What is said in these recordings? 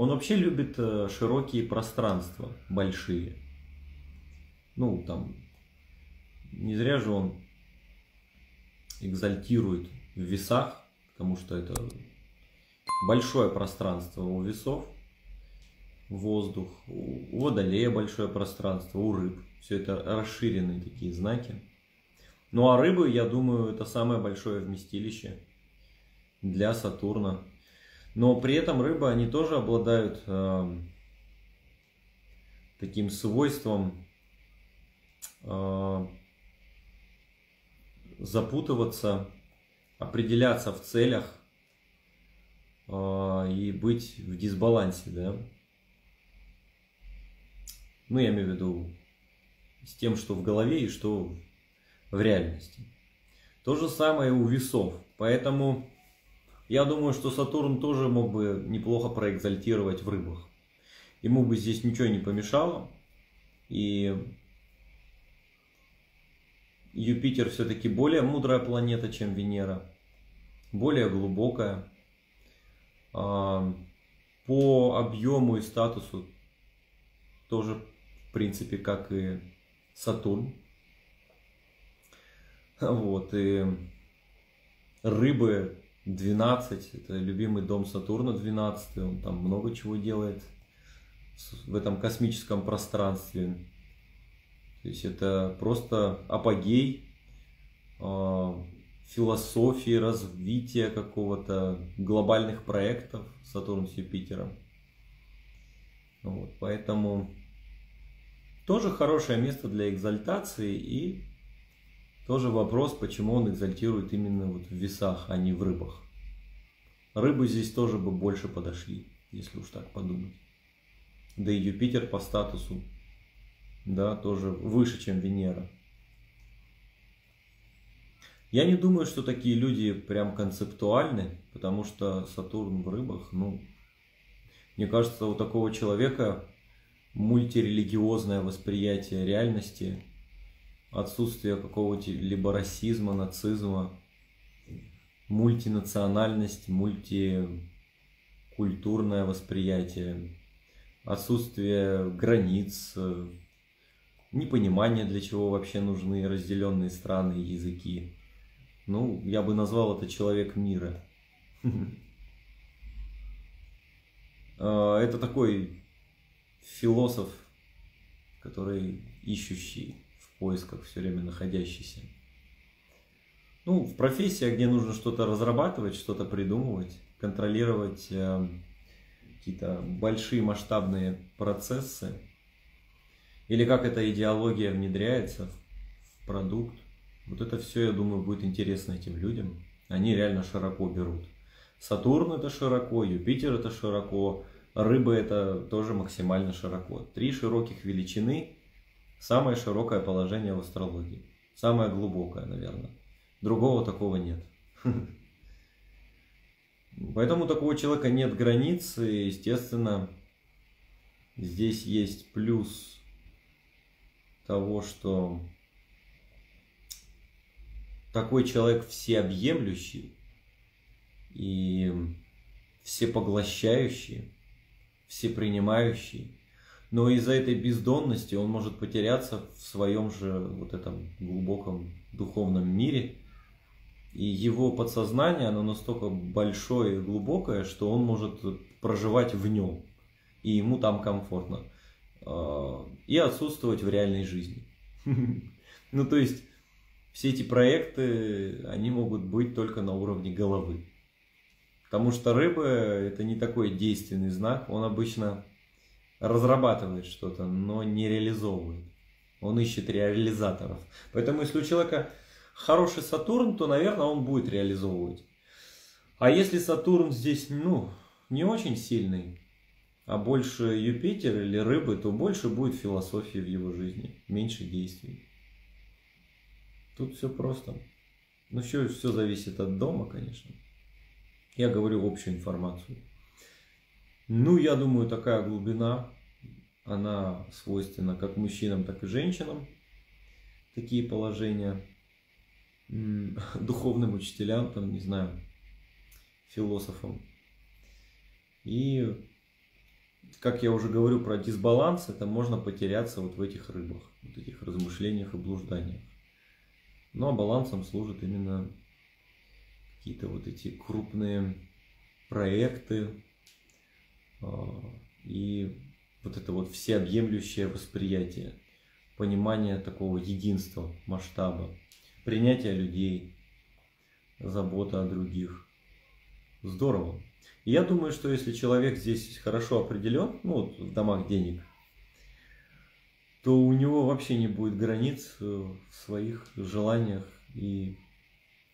Он вообще любит э, широкие пространства, большие. Ну, там, не зря же он экзальтирует в весах, потому что это большое пространство у весов, воздух, у водолея большое пространство, у рыб. Все это расширенные такие знаки. Ну а рыбы, я думаю, это самое большое вместилище для Сатурна. Но при этом рыбы, они тоже обладают э, таким свойством э, запутываться, определяться в целях э, и быть в дисбалансе, да. Ну, я имею в виду с тем, что в голове и что в реальности. То же самое у весов. Поэтому я думаю, что Сатурн тоже мог бы неплохо проэкзальтировать в рыбах. Ему бы здесь ничего не помешало. И Юпитер все-таки более мудрая планета, чем Венера. Более глубокая. А, по объему и статусу тоже, в принципе, как и Сатурн. Вот, и рыбы 12, это любимый дом Сатурна 12, он там много чего делает в этом космическом пространстве. То есть это просто апогей э, философии, развития какого-то глобальных проектов Сатурн с Юпитером. Вот, поэтому тоже хорошее место для экзальтации и тоже вопрос, почему он экзальтирует именно вот в весах, а не в рыбах. Рыбы здесь тоже бы больше подошли, если уж так подумать. Да и Юпитер по статусу, да, тоже выше, чем Венера. Я не думаю, что такие люди прям концептуальны, потому что Сатурн в рыбах, ну, мне кажется, у такого человека мультирелигиозное восприятие реальности отсутствие какого-то либо расизма, нацизма, мультинациональность, мультикультурное восприятие, отсутствие границ, непонимание, для чего вообще нужны разделенные страны и языки. Ну, я бы назвал это человек мира. А, это такой философ, который ищущий поисках все время находящийся. Ну, в профессии, где нужно что-то разрабатывать, что-то придумывать, контролировать э, какие-то большие масштабные процессы, или как эта идеология внедряется в продукт, вот это все, я думаю, будет интересно этим людям. Они реально широко берут. Сатурн это широко, Юпитер это широко, рыбы это тоже максимально широко. Три широких величины Самое широкое положение в астрологии. Самое глубокое, наверное. Другого такого нет. Поэтому у такого человека нет границ, и, естественно, здесь есть плюс того, что такой человек всеобъемлющий и всепоглощающий, всепринимающий, но из-за этой бездонности он может потеряться в своем же вот этом глубоком духовном мире. И его подсознание, оно настолько большое и глубокое, что он может проживать в нем. И ему там комфортно. А, и отсутствовать в реальной жизни. Ну, то есть, все эти проекты, они могут быть только на уровне головы. Потому что рыба – это не такой действенный знак. Он обычно разрабатывает что-то, но не реализовывает. Он ищет реализаторов. Поэтому если у человека хороший Сатурн, то, наверное, он будет реализовывать. А если Сатурн здесь, ну, не очень сильный, а больше Юпитер или рыбы, то больше будет философии в его жизни, меньше действий. Тут все просто. Ну, все, все зависит от дома, конечно. Я говорю общую информацию. Ну, я думаю, такая глубина, она свойственна как мужчинам, так и женщинам. Такие положения. Духовным учителям, там, не знаю, философам. И как я уже говорю про дисбаланс, это можно потеряться вот в этих рыбах, вот этих размышлениях и блужданиях. Ну а балансом служат именно какие-то вот эти крупные проекты и вот это вот всеобъемлющее восприятие, понимание такого единства, масштаба, принятие людей, забота о других. Здорово. И я думаю, что если человек здесь хорошо определен, ну вот в домах денег, то у него вообще не будет границ э, в своих желаниях и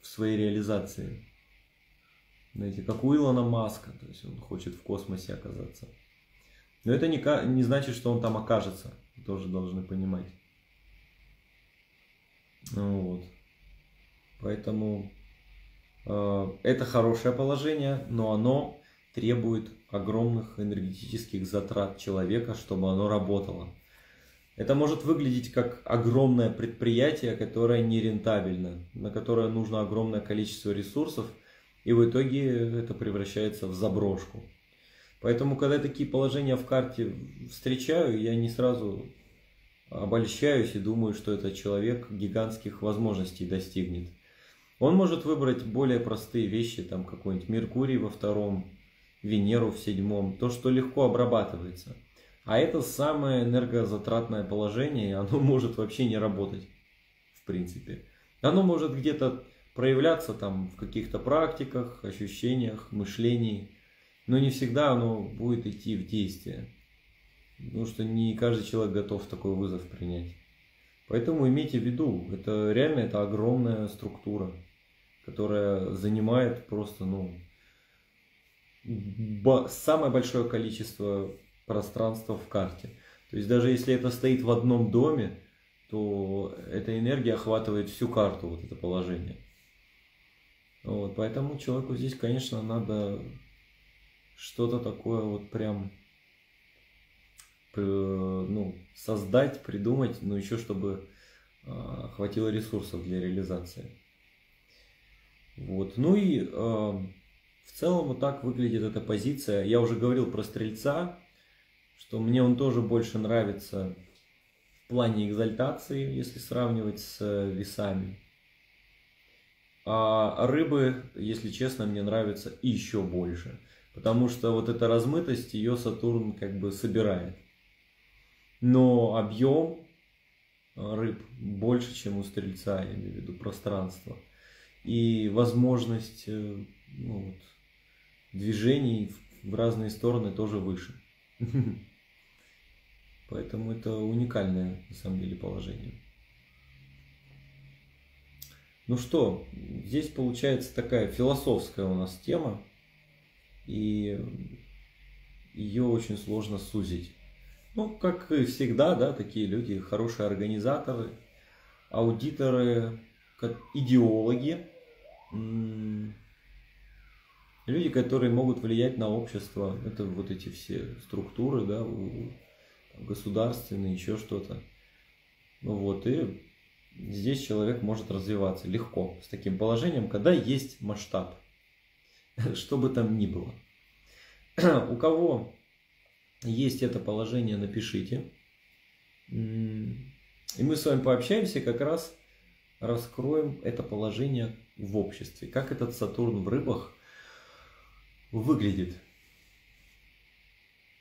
в своей реализации. Знаете, как у Илона Маска, то есть он хочет в космосе оказаться. Но это не, не значит, что он там окажется. Тоже должны понимать. Ну, вот. Поэтому э, это хорошее положение, но оно требует огромных энергетических затрат человека, чтобы оно работало. Это может выглядеть как огромное предприятие, которое нерентабельно, на которое нужно огромное количество ресурсов, и в итоге это превращается в заброшку. Поэтому, когда такие положения в карте встречаю, я не сразу обольщаюсь и думаю, что этот человек гигантских возможностей достигнет. Он может выбрать более простые вещи, там какой-нибудь Меркурий во втором, Венеру в седьмом, то, что легко обрабатывается – а это самое энергозатратное положение, и оно может вообще не работать, в принципе. Оно может где-то проявляться там в каких-то практиках, ощущениях, мышлении, но не всегда оно будет идти в действие. Потому что не каждый человек готов такой вызов принять. Поэтому имейте в виду, это реально это огромная структура, которая занимает просто, ну, самое большое количество пространство в карте. То есть даже если это стоит в одном доме, то эта энергия охватывает всю карту, вот это положение. Вот, поэтому человеку здесь, конечно, надо что-то такое вот прям ну, создать, придумать, но еще чтобы э, хватило ресурсов для реализации. Вот. Ну и э, в целом вот так выглядит эта позиция. Я уже говорил про стрельца, что мне он тоже больше нравится в плане экзальтации, если сравнивать с э, весами. А рыбы, если честно, мне нравится еще больше. Потому что вот эта размытость, ее Сатурн как бы собирает. Но объем рыб больше, чем у Стрельца, я имею в виду пространство. И возможность э, ну, вот, движений в разные стороны тоже выше. Поэтому это уникальное на самом деле положение. Ну что, здесь получается такая философская у нас тема, и ее очень сложно сузить. Ну, как и всегда, да, такие люди, хорошие организаторы, аудиторы, идеологи, люди, которые могут влиять на общество. Это вот эти все структуры, да, государственные, еще что-то. Ну вот, и здесь человек может развиваться легко с таким положением, когда есть масштаб, что бы там ни было. У кого есть это положение, напишите. И мы с вами пообщаемся, как раз раскроем это положение в обществе. Как этот Сатурн в рыбах выглядит.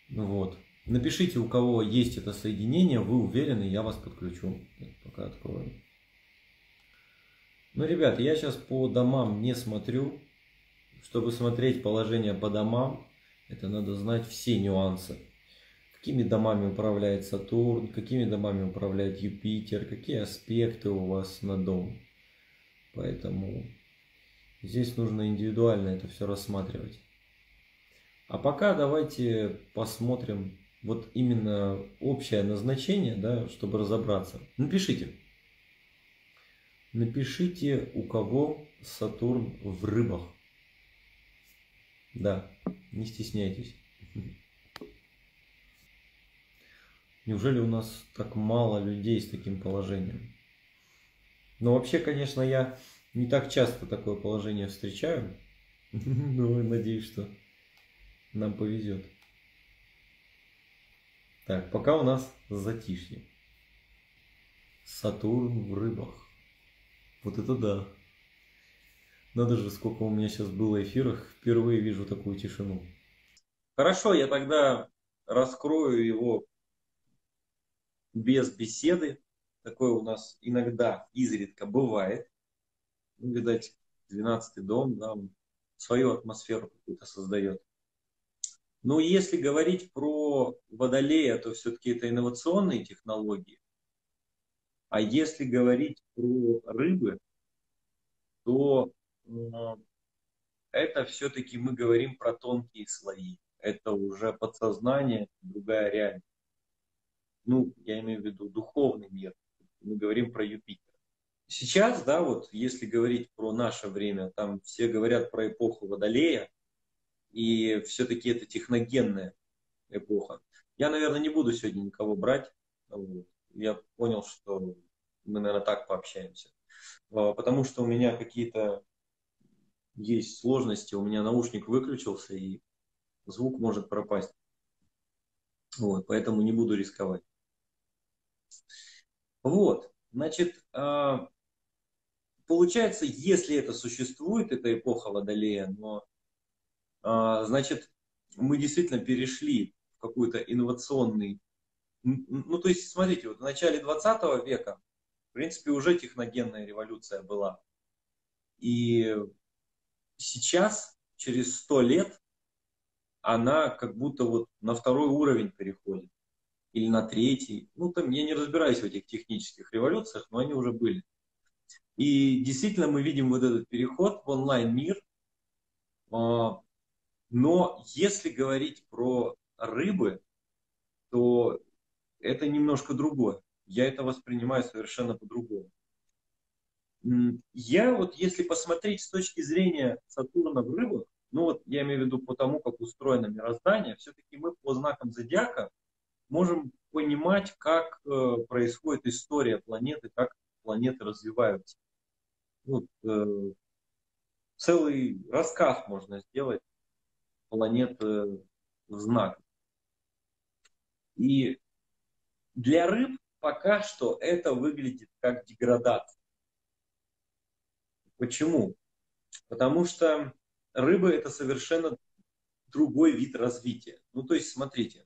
Ну вот. Напишите, у кого есть это соединение, вы уверены, я вас подключу. Пока открою. Ну, ребят, я сейчас по домам не смотрю. Чтобы смотреть положение по домам, это надо знать все нюансы. Какими домами управляет Сатурн, какими домами управляет Юпитер, какие аспекты у вас на дом. Поэтому здесь нужно индивидуально это все рассматривать. А пока давайте посмотрим вот именно общее назначение, да, чтобы разобраться. Напишите. Напишите, у кого Сатурн в рыбах. Да, не стесняйтесь. Неужели у нас так мало людей с таким положением? Но вообще, конечно, я не так часто такое положение встречаю. Но надеюсь, что нам повезет. Так, пока у нас затишье. Сатурн в рыбах. Вот это да. Надо же, сколько у меня сейчас было эфиров, впервые вижу такую тишину. Хорошо, я тогда раскрою его без беседы. Такое у нас иногда, изредка бывает. Ну, видать, 12 дом, да, свою атмосферу какую-то создает. Но если говорить про водолея, то все-таки это инновационные технологии. А если говорить про рыбы, то это все-таки мы говорим про тонкие слои. Это уже подсознание, другая реальность. Ну, я имею в виду духовный мир. Мы говорим про Юпитер. Сейчас, да, вот если говорить про наше время, там все говорят про эпоху Водолея, и все-таки это техногенная эпоха. Я, наверное, не буду сегодня никого брать. Я понял, что мы, наверное, так пообщаемся. А, потому что у меня какие-то есть сложности, у меня наушник выключился, и звук может пропасть. Вот, поэтому не буду рисковать. Вот, значит, а, получается, если это существует, эта эпоха Водолея, но, а, значит, мы действительно перешли в какой-то инновационный... Ну, то есть, смотрите, вот в начале 20 века, принципе, уже техногенная революция была. И сейчас, через сто лет, она как будто вот на второй уровень переходит. Или на третий. Ну, там я не разбираюсь в этих технических революциях, но они уже были. И действительно мы видим вот этот переход в онлайн-мир. А, но если говорить про рыбы, то это немножко другое. Я это воспринимаю совершенно по-другому. Я вот, если посмотреть с точки зрения Сатурна в рыбах, ну вот я имею в виду по тому, как устроено мироздание, все-таки мы по знакам зодиака можем понимать, как э, происходит история планеты, как планеты развиваются. Вот, э, целый рассказ можно сделать планеты в знак. И для рыб пока что это выглядит как деградация. Почему? Потому что рыбы это совершенно другой вид развития. Ну, то есть, смотрите,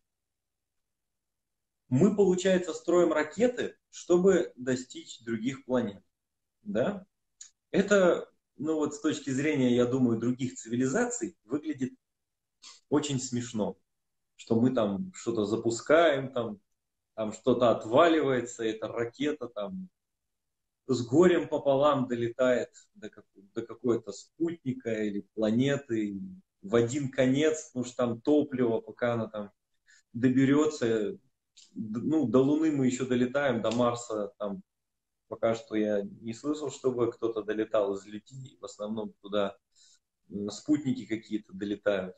мы, получается, строим ракеты, чтобы достичь других планет. Да? Это, ну вот с точки зрения, я думаю, других цивилизаций, выглядит очень смешно, что мы там что-то запускаем, там, там что-то отваливается, эта ракета там с горем пополам долетает до, до какой-то спутника или планеты в один конец, потому что там топливо, пока она там доберется, ну, до Луны мы еще долетаем, до Марса там пока что я не слышал, чтобы кто-то долетал из людей. В основном туда спутники какие-то долетают.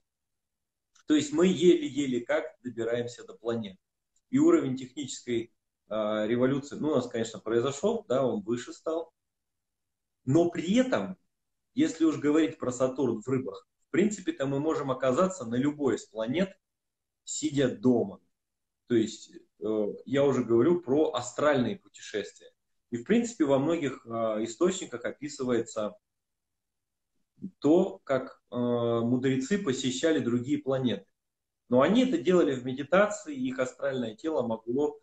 То есть мы еле-еле как добираемся до планет. И уровень технической э, революции, ну, у нас, конечно, произошел, да, он выше стал. Но при этом, если уж говорить про Сатурн в рыбах, в принципе-то мы можем оказаться на любой из планет, сидя дома. То есть э, я уже говорю про астральные путешествия. И в принципе во многих э, источниках описывается то, как э, мудрецы посещали другие планеты. Но они это делали в медитации, их астральное тело могло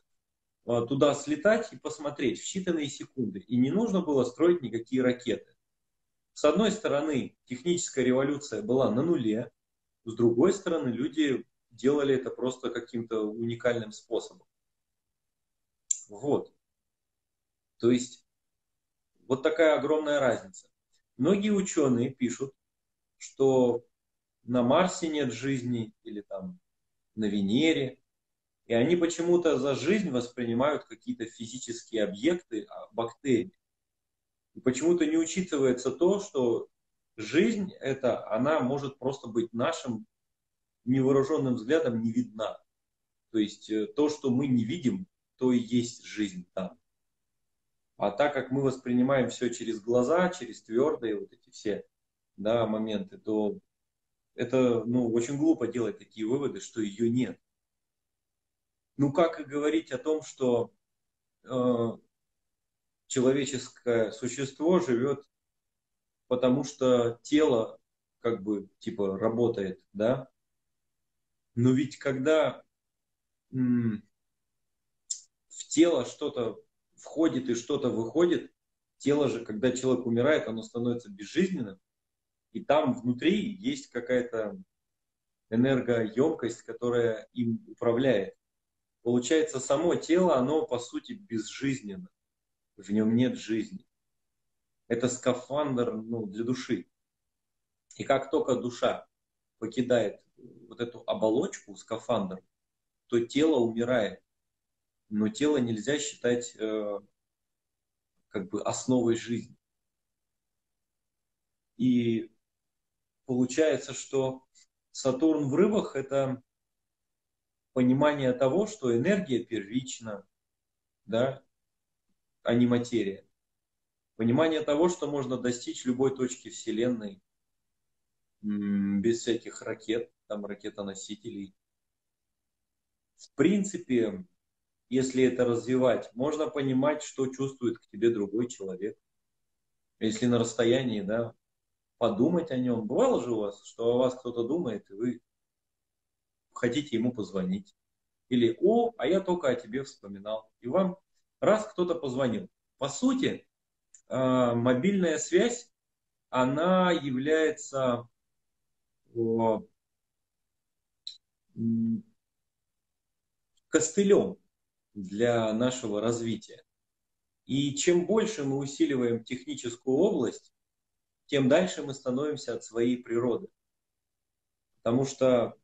э, туда слетать и посмотреть в считанные секунды. И не нужно было строить никакие ракеты. С одной стороны, техническая революция была на нуле, с другой стороны, люди делали это просто каким-то уникальным способом. Вот. То есть вот такая огромная разница. Многие ученые пишут, что на Марсе нет жизни или там на Венере, и они почему-то за жизнь воспринимают какие-то физические объекты, а, бактерии. И почему-то не учитывается то, что жизнь это, она может просто быть нашим невооруженным взглядом не видна. То есть э, то, что мы не видим, то и есть жизнь там. А так как мы воспринимаем все через глаза, через твердые вот эти все да, моменты, то это ну, очень глупо делать такие выводы, что ее нет. ну, как и говорить о том, что э, человеческое существо живет, потому что тело как бы типа работает, да? Но ведь когда м- в тело что-то входит и что-то выходит, тело же, когда человек умирает, оно становится безжизненным, и там внутри есть какая-то энергоемкость, которая им управляет. Получается, само тело, оно по сути безжизненно. В нем нет жизни. Это скафандр ну, для души. И как только душа покидает вот эту оболочку, скафандр, то тело умирает. Но тело нельзя считать э, как бы основой жизни. И получается, что Сатурн в рыбах – это понимание того, что энергия первична, да, а не материя. Понимание того, что можно достичь любой точки Вселенной без всяких ракет, там ракетоносителей. В принципе, если это развивать, можно понимать, что чувствует к тебе другой человек. Если на расстоянии, да, подумать о нем. Бывало же у вас, что о вас кто-то думает, и вы хотите ему позвонить. Или, о, а я только о тебе вспоминал. И вам раз кто-то позвонил. По сути, а, мобильная связь, она является костылем для нашего развития. И чем больше мы усиливаем техническую область, тем дальше мы становимся от своей природы. Потому что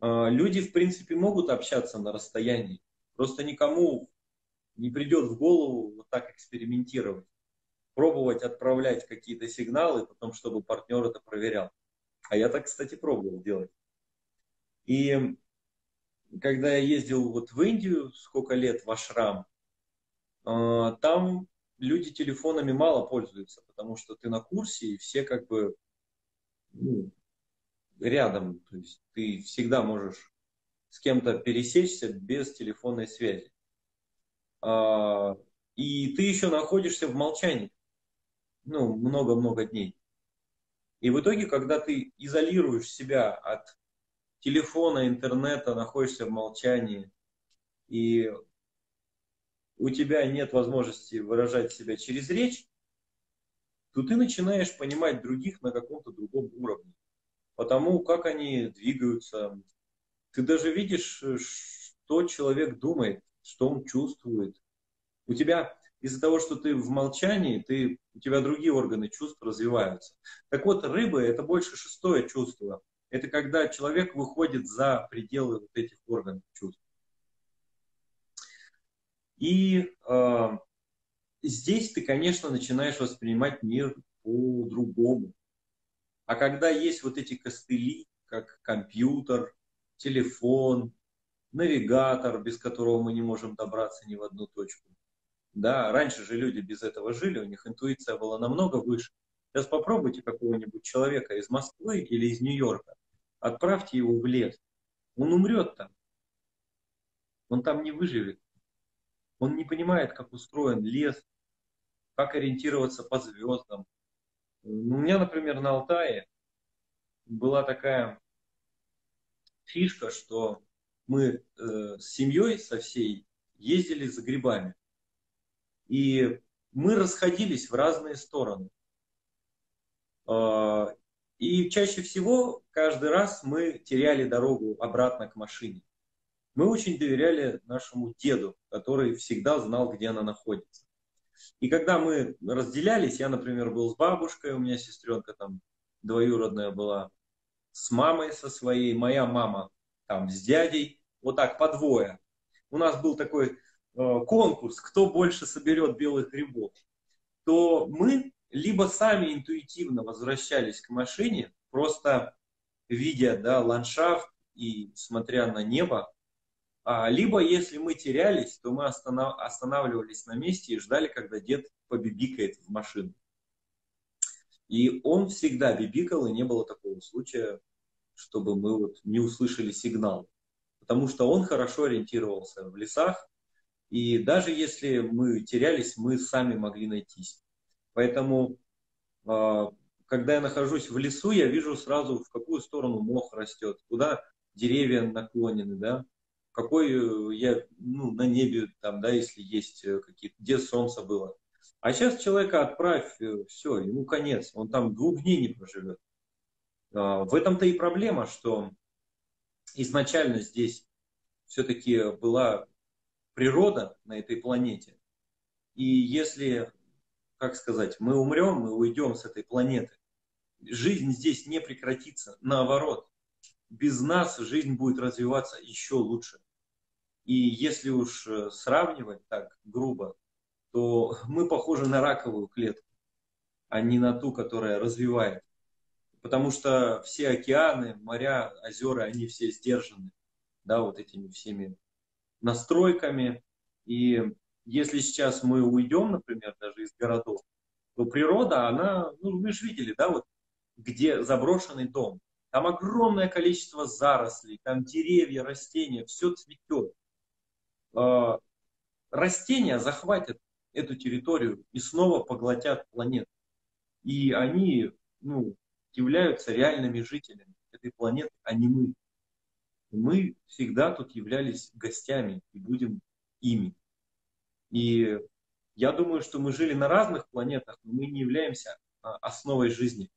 а, люди, в принципе, могут общаться на расстоянии. Просто никому не придет в голову вот так экспериментировать. Пробовать отправлять какие-то сигналы, потом, чтобы партнер это проверял. А я так, кстати, пробовал делать. И когда я ездил вот в Индию, сколько лет в Ашрам, а, там люди телефонами мало пользуются, потому что ты на курсе, и все как бы ну, рядом. То есть ты всегда можешь с кем-то пересечься без телефонной связи. А, и ты еще находишься в молчании. Ну, много-много дней. И в итоге, когда ты изолируешь себя от телефона, интернета, находишься в молчании, и у тебя нет возможности выражать себя через речь, то ты начинаешь понимать других на каком-то другом уровне потому как они двигаются. Ты даже видишь, э, что человек думает, что он чувствует. У тебя из-за того, что ты в молчании, ты, у тебя другие органы чувств развиваются. Так вот, рыбы – это больше шестое чувство. Это когда человек выходит за пределы вот этих органов чувств. И э, здесь ты, конечно, начинаешь воспринимать мир по-другому. А когда есть вот эти костыли, как компьютер, телефон, навигатор, без которого мы не можем добраться ни в одну точку. Да, раньше же люди без этого жили, у них интуиция была намного выше. Сейчас попробуйте какого-нибудь человека из Москвы или из Нью-Йорка, отправьте его в лес. Он умрет там. Он там не выживет. Он не понимает, как устроен лес, как ориентироваться по звездам, ну, у меня, например, на Алтае была такая фишка, что мы э, с семьей, со всей, ездили за грибами. И мы расходились в разные стороны. Э, и чаще всего каждый раз мы теряли дорогу обратно к машине. Мы очень доверяли нашему деду, который всегда знал, где она находится. И когда мы разделялись, я, например, был с бабушкой, у меня сестренка там двоюродная была, с мамой со своей, моя мама там с дядей, вот так по двое. У нас был такой э, конкурс, кто больше соберет белых грибов. То мы либо сами интуитивно возвращались к машине, просто видя да, ландшафт и смотря на небо, либо, если мы терялись, то мы останавливались на месте и ждали, когда дед побибикает в машину. И он всегда бибикал, и не было такого случая, чтобы мы вот не услышали сигнал. потому что он хорошо ориентировался в лесах, и даже если мы терялись, мы сами могли найтись. Поэтому, а, когда я нахожусь в лесу, я вижу сразу, в какую сторону мох растет, куда деревья наклонены, да, какой э, я, ну, на небе, там, да, если есть э, какие-то, где солнце было. А сейчас человека отправь, э, все, ему конец, он там двух дней не проживет. А, в этом-то и проблема, что изначально здесь все-таки была природа на этой планете. И если, как сказать, мы умрем, мы уйдем с этой планеты, жизнь здесь не прекратится. Наоборот, без нас жизнь будет развиваться еще лучше. И если уж э, сравнивать так грубо, то мы похожи на раковую клетку, а не на ту, которая развивает. Потому что все океаны, моря, озера, они все сдержаны, да, вот этими всеми настройками. И если сейчас мы уйдем, например, даже из городов, то природа, она, ну, вы же видели, да, вот где заброшенный дом. Там огромное количество зарослей, там деревья, растения, все цветет. А, растения захватят эту территорию и снова поглотят планету. И они ну, являются реальными жителями этой планеты, а не мы. Мы всегда тут являлись гостями и будем ими. И я думаю, что мы жили на разных планетах, но мы не являемся а, основой жизни,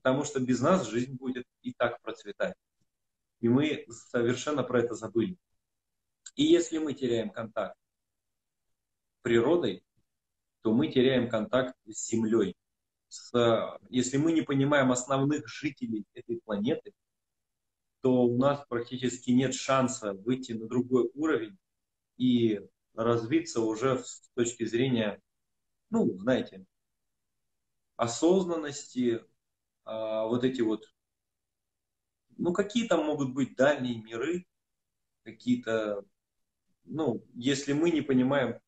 потому что без нас жизнь будет и так процветать. И мы совершенно про это забыли. И если мы теряем контакт с природой, то мы теряем контакт с Землей. С, если мы не понимаем основных жителей этой планеты, то у нас практически нет шанса выйти на другой уровень и развиться уже с точки зрения, ну, знаете, осознанности, а, вот эти вот, ну, какие там могут быть дальние миры, какие-то ну, если мы не понимаем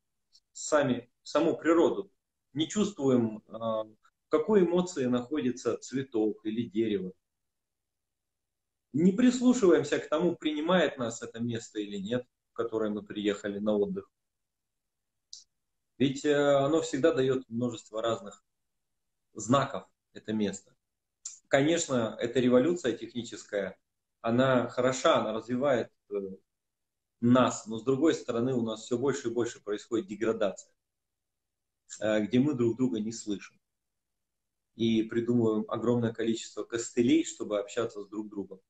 сами саму природу, не чувствуем, а, в какой эмоции находится цветок или дерево, не прислушиваемся к тому, принимает нас это место или нет, в которое мы приехали на отдых. Ведь э, оно всегда дает множество разных знаков, это место. Конечно, эта революция техническая, она хороша, она развивает э, нас, но с другой стороны у нас все больше и больше происходит деградация, э, где мы друг друга не слышим. И придумываем огромное количество костылей, чтобы общаться с друг другом.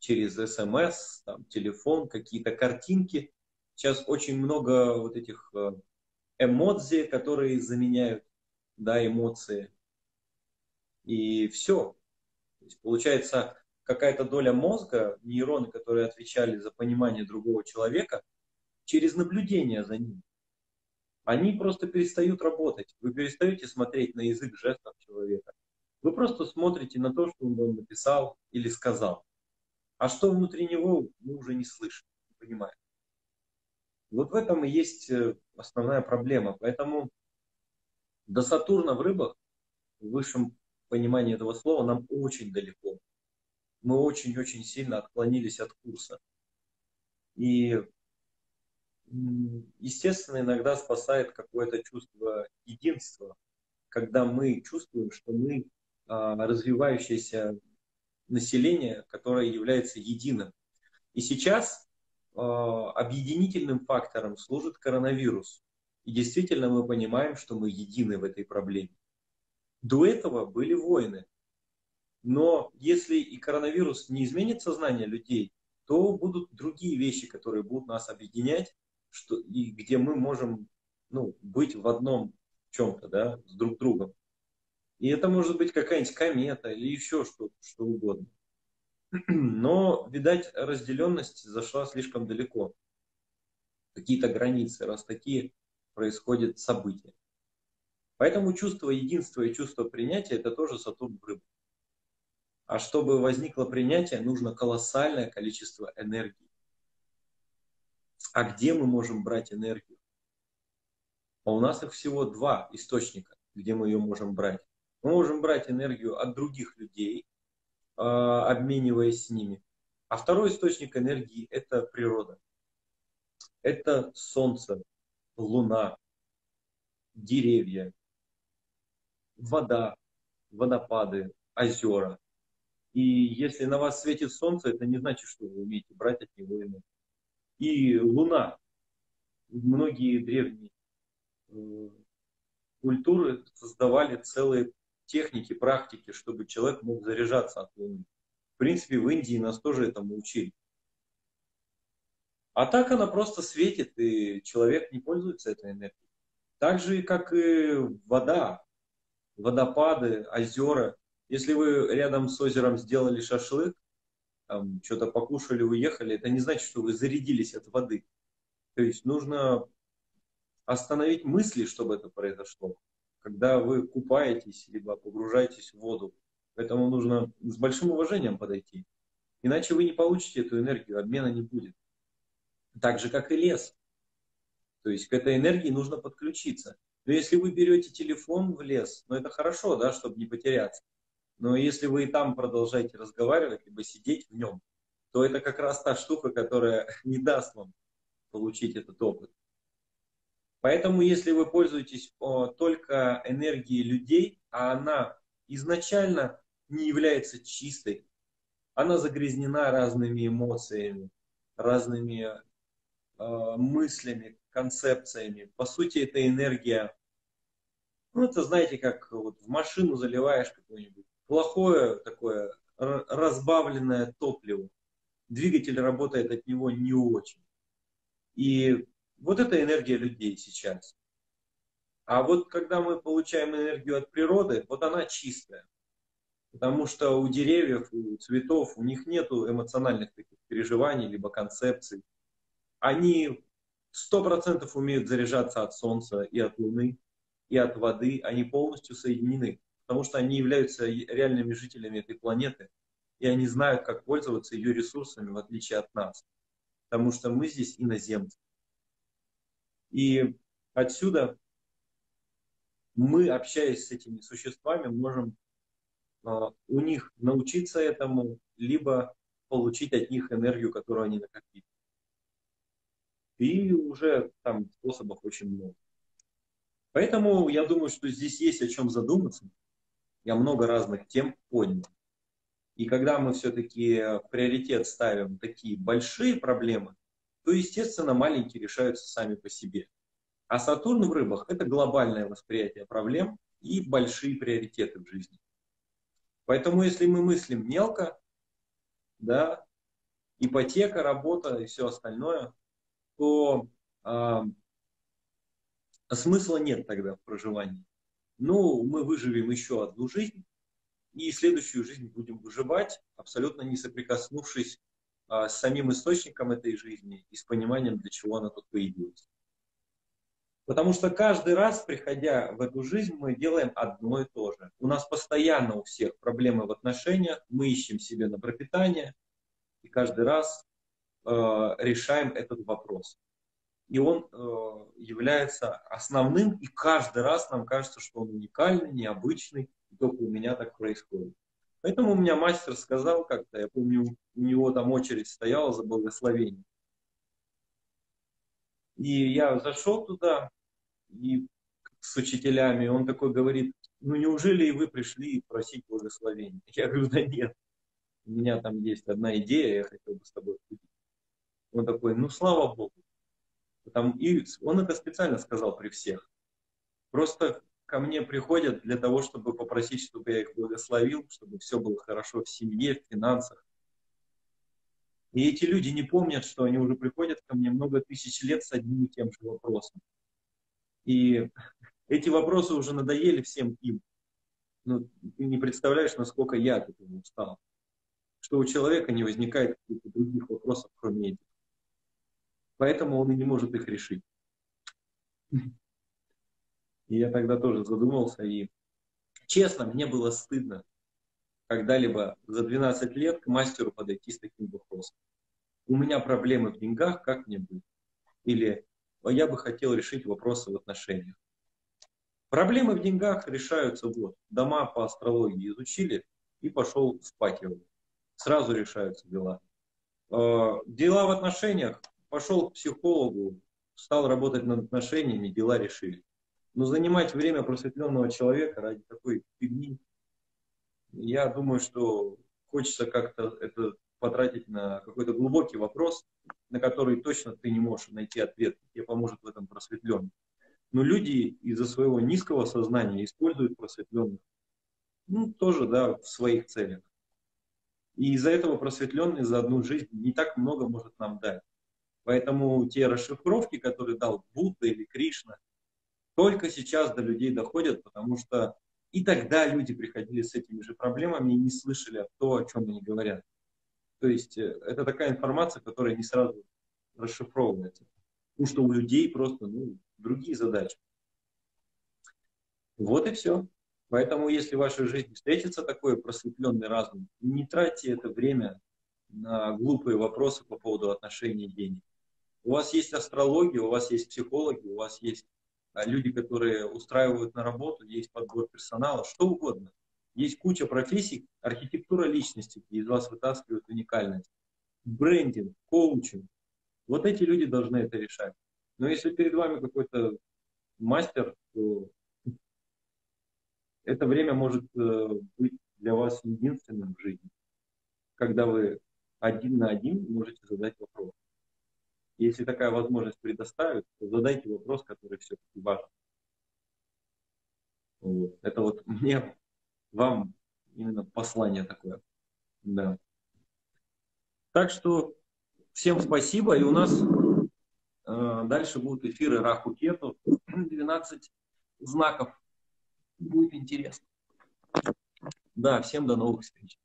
Через смс, там, телефон, какие-то картинки. Сейчас очень много вот этих э, эмодзи, которые заменяют да, эмоции. И все. То есть, получается, какая-то доля мозга, нейроны, которые отвечали за понимание другого человека, через наблюдение за ним, они просто перестают работать. Вы перестаете смотреть на язык жестов человека. Вы просто смотрите на то, что он написал или сказал. А что внутри него, мы уже не слышим, не понимаем. Вот в этом и есть э, основная проблема. Поэтому до Сатурна в рыбах, в высшем понимании этого слова, нам очень далеко мы очень-очень сильно отклонились от курса. И, естественно, иногда спасает какое-то чувство единства, когда мы чувствуем, что мы а, развивающееся население, которое является единым. И сейчас а, объединительным фактором служит коронавирус. И действительно мы понимаем, что мы едины в этой проблеме. До этого были войны. Но если и коронавирус не изменит сознание людей, то будут другие вещи, которые будут нас объединять, что, и где мы можем ну, быть в одном чем-то, да, с друг другом. И это может быть какая-нибудь комета или еще что, что угодно. Но, видать, разделенность зашла слишком далеко. Какие-то границы, раз такие происходят события. Поэтому чувство единства и чувство принятия – это тоже Сатурн в рыбах. А чтобы возникло принятие, нужно колоссальное количество энергии. А где мы можем брать энергию? А у нас их всего два источника, где мы ее можем брать. Мы можем брать энергию от других людей, а, обмениваясь с ними. А второй источник энергии – это природа. Это солнце, луна, деревья, вода, водопады, озера. И если на вас светит солнце, это не значит, что вы умеете брать от него энергию. И луна. Многие древние э, культуры создавали целые техники, практики, чтобы человек мог заряжаться от Луны. В принципе, в Индии нас тоже этому учили. А так она просто светит, и человек не пользуется этой энергией. Так же, как и вода, водопады, озера. Если вы рядом с озером сделали шашлык, там, что-то покушали, уехали, это не значит, что вы зарядились от воды. То есть нужно остановить мысли, чтобы это произошло. Когда вы купаетесь, либо погружаетесь в воду, поэтому нужно с большим уважением подойти. Иначе вы не получите эту энергию, обмена не будет. Так же, как и лес. То есть к этой энергии нужно подключиться. Но если вы берете телефон в лес, ну это хорошо, да, чтобы не потеряться. Но если вы и там продолжаете разговаривать, либо сидеть в нем, то это как раз та штука, которая не даст вам получить этот опыт. Поэтому, если вы пользуетесь о, только энергией людей, а она изначально не является чистой, она загрязнена разными эмоциями, разными э, мыслями, концепциями. По сути, это энергия, ну, это знаете, как вот в машину заливаешь какое-нибудь плохое такое разбавленное топливо. Двигатель работает от него не очень. И вот это энергия людей сейчас. А вот когда мы получаем энергию от природы, вот она чистая. Потому что у деревьев, у цветов, у них нет эмоциональных таких переживаний, либо концепций. Они сто процентов умеют заряжаться от солнца и от луны, и от воды. Они полностью соединены, потому что они являются реальными жителями этой планеты. И они знают, как пользоваться ее ресурсами, в отличие от нас. Потому что мы здесь иноземцы. И отсюда мы, общаясь с этими существами, можем а, у них научиться этому, либо получить от них энергию, которую они накопили. И уже там способов очень много. Поэтому я думаю, что здесь есть о чем задуматься. Я много разных тем поднял. И когда мы все-таки в приоритет ставим такие большие проблемы, то, естественно, маленькие решаются сами по себе. А Сатурн в рыбах – это глобальное восприятие проблем и большие приоритеты в жизни. Поэтому, если мы мыслим мелко, да, ипотека, работа и все остальное, то э, смысла нет тогда в проживании. Ну, мы выживем еще одну жизнь, и следующую жизнь будем выживать, абсолютно не соприкоснувшись а, с самим источником этой жизни и с пониманием, для чего она тут появилась. Потому что каждый раз, приходя в эту жизнь, мы делаем одно и то же. У нас постоянно у всех проблемы в отношениях, мы ищем себе на пропитание, и каждый раз э, решаем этот вопрос. И он э, является основным, и каждый раз нам кажется, что он уникальный, необычный, и только у меня так происходит. Поэтому у меня мастер сказал как-то, я помню, у него там очередь стояла за благословение. И я зашел туда и с учителями, он такой говорит, ну неужели и вы пришли просить благословения? Я говорю, да нет, у меня там есть одна идея, я хотел бы с тобой обсудить. Он такой, ну слава Богу. Там, и он это специально сказал при всех. Просто ко мне приходят для того, чтобы попросить, чтобы я их благословил, чтобы все было хорошо в семье, в финансах. И эти люди не помнят, что они уже приходят ко мне много тысяч лет с одним и тем же вопросом. И эти вопросы уже надоели всем им. Ну, ты не представляешь, насколько я от этого устал. Что у человека не возникает каких-то других вопросов, кроме этих. Поэтому он и не может их решить. И я тогда тоже задумался, и честно, мне было стыдно когда-либо за 12 лет к мастеру подойти с таким вопросом. У меня проблемы в деньгах, как мне быть? Или я бы хотел решить вопросы в отношениях. Проблемы в деньгах решаются вот. Дома по астрологии изучили и пошел спать его. Сразу решаются дела. Э, дела в отношениях, пошел к психологу, стал работать над отношениями, дела решили. Но занимать время просветленного человека ради такой фигни, я думаю, что хочется как-то это потратить на какой-то глубокий вопрос, на который точно ты не можешь найти ответ, тебе поможет в этом просветленный. Но люди из-за своего низкого сознания используют просветленных, ну, тоже, да, в своих целях. И из-за этого просветленный за одну жизнь не так много может нам дать. Поэтому те расшифровки, которые дал Будда или Кришна, только сейчас до людей доходят, потому что и тогда люди приходили с этими же проблемами и не слышали то, о чем они говорят. То есть э, это такая информация, которая не сразу расшифровывается. Потому что у людей просто ну, другие задачи. Вот и все. Поэтому, если в вашей жизни встретится такой просветленный разум, не тратьте это время на глупые вопросы по поводу отношений денег. У вас есть астрология, у вас есть психологи, у вас есть а, люди, которые устраивают на работу, есть подбор персонала, что угодно. Есть куча профессий, архитектура личности, где из вас вытаскивают уникальность. Брендинг, коучинг. Вот эти люди должны это решать. Но если перед вами какой-то мастер, то это время может э, быть для вас единственным в жизни, когда вы один на один можете задать вопрос. Если такая возможность предоставит, то задайте вопрос, который все-таки важен. Вот. Это вот мне, вам именно послание такое. Да. Так что всем спасибо. И у нас э, дальше будут эфиры Раху Кету. 12 знаков Будет интересно. Да, всем до новых встреч.